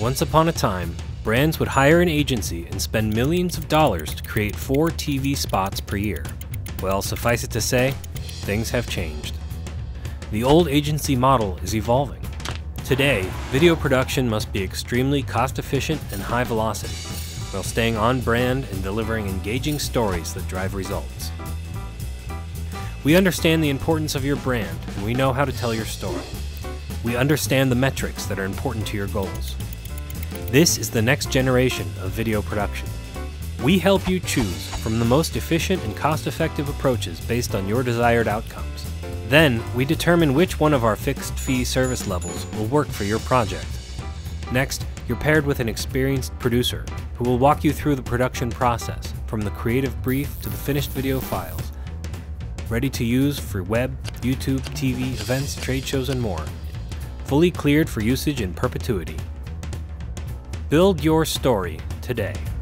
Once upon a time, brands would hire an agency and spend millions of dollars to create four TV spots per year. Well, suffice it to say, things have changed. The old agency model is evolving. Today, video production must be extremely cost efficient and high velocity, while staying on brand and delivering engaging stories that drive results. We understand the importance of your brand, and we know how to tell your story. We understand the metrics that are important to your goals. This is the next generation of video production. We help you choose from the most efficient and cost effective approaches based on your desired outcomes. Then, we determine which one of our fixed fee service levels will work for your project. Next, you're paired with an experienced producer who will walk you through the production process, from the creative brief to the finished video files. Ready to use for web, YouTube, TV, events, trade shows, and more. Fully cleared for usage in perpetuity. Build your story today.